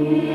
Mm-hmm.